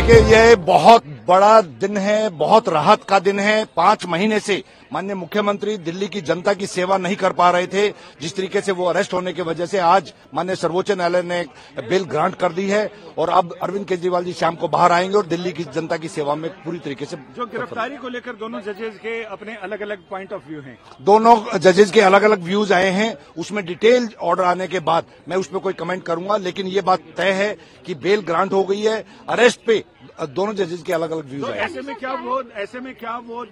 देखिए यह बहुत बड़ा दिन है बहुत राहत का दिन है। पाँच महीने से माननीय मुख्यमंत्री दिल्ली की जनता की सेवा नहीं कर पा रहे थे जिस तरीके से वो अरेस्ट होने की वजह से आज माननीय सर्वोच्च न्यायालय ने बेल ग्रांट कर दी है। और अब अरविंद केजरीवाल जी शाम को बाहर आएँगे और दिल्ली की जनता की सेवा में पूरी तरीके से जो गिरफ्तारी को लेकर दोनों जजेज के अपने अलग अलग पॉइंट ऑफ़ व्यू है। दोनों जजेज के अलग अलग व्यूज़ आए हैं। उसमें डिटेल ऑर्डर आने के बाद मैं उसमें कोई कमेंट करूँगा लेकिन ये बात तय है कि बेल ग्रांट हो गई है। अरेस्ट पे दोनों जजेज के अलग अलग व्यूज़ तो ऐसे में क्या वो ऐसे में क्या वो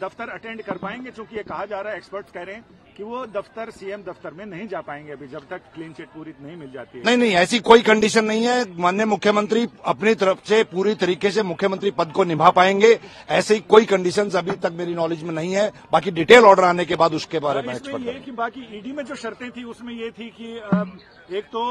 दफ्तर अटेंड कर पाएँगे? चूँकि ये कहा जा रहा है एक्सपर्ट्स कह रहे हैं कि वो दफ्तर सीएम दफ्तर में नहीं जा पाएँगे अभी जब तक क्लीन चिट पूरी नहीं मिल जाती है। नहीं नहीं ऐसी कोई कंडीशन नहीं है। माननीय मुख्यमंत्री अपनी तरफ़ से पूरी तरीके से मुख्यमंत्री पद को निभा पाएँगे। ऐसी कोई कंडीशन अभी तक मेरी नॉलेज में नहीं है। बाकी डिटेल ऑर्डर आने के बाद उसके बारे में एक्सपर्ट ये कि बाकी ईडी में जो शर्तें थी उसमें ये थी कि एक तो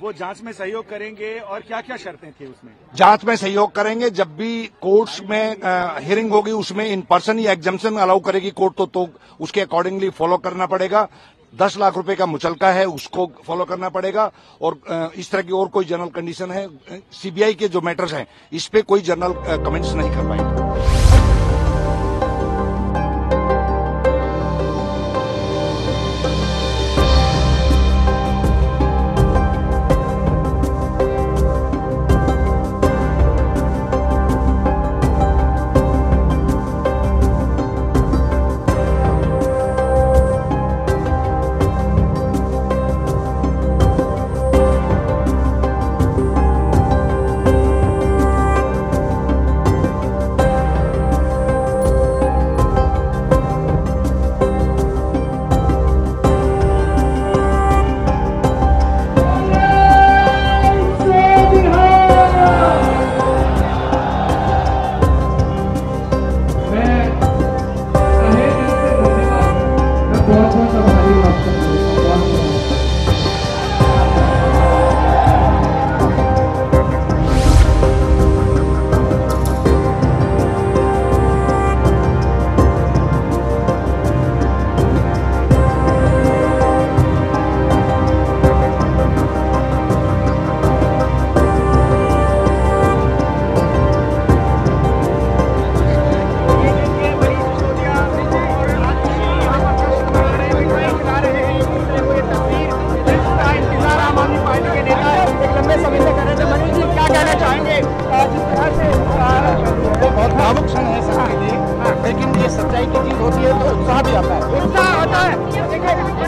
वो, जाँच में सहयोग करेंगे और क्या क्या शर्तें थी उसमें? जाँच में सहयोग करेंगे जब भी कोर्ट्स में हियरिंग होगी उसमें इन पर्सन या एग्जामेशन अलाउ करेगी कोर्ट तो, तो उसके अकॉर्डिंगली फॉलो करना पड़ेगा। दस लाख रुपए का मुचलका है उसको फॉलो करना पड़ेगा। और इस तरह की और कोई जनरल कंडीशन है सीबीआई के जो मैटर्स हैं इस पे कोई जनरल कमेंट्स नहीं कर पाएँगे।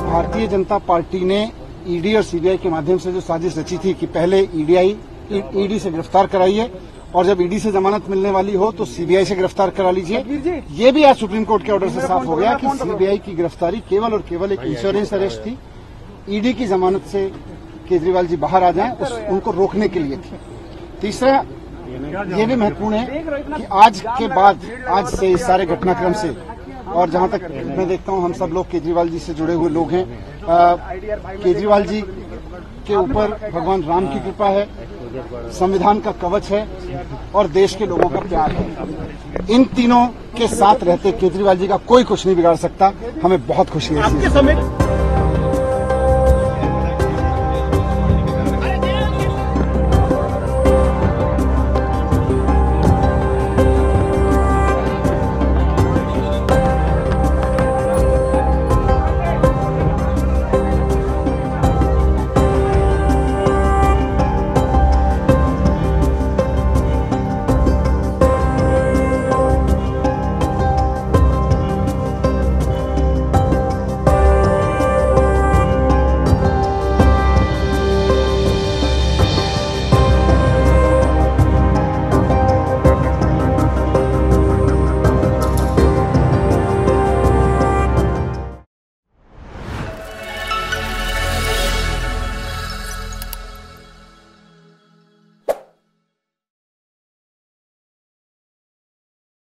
भारतीय जनता पार्टी ने ईडी और सीबीआई के माध्यम से जो साजिश रची थी कि पहले ईडीआई ईडी से गिरफ़्तार कराइए और जब ईडी से जमानत मिलने वाली हो तो सीबीआई से गिरफ़्तार करा लीजिए। ये भी आज सुप्रीम कोर्ट के ऑर्डर से साफ़ हो गया कि सीबीआई की गिरफ्तारी केवल और केवल एक इंश्योरेंस अरेस्ट थी। ईडी की जमानत से केजरीवाल जी बाहर आ जाएँ उस उनको रोकने के लिए थी। तीसरा ये भी महत्वपूर्ण है कि आज के बाद आज से इस सारे घटनाक्रम से और जहाँ तक मैं देखता हूँ, हम सब लोग केजरीवाल जी से जुड़े हुए लोग हैं केजरीवाल जी के ऊपर भगवान राम की कृपा है, संविधान का कवच है और देश के लोगों का प्यार है इन तीनों के साथ रहते केजरीवाल जी का कोई कुछ नहीं बिगाड़ सकता, हमें बहुत खुशी है।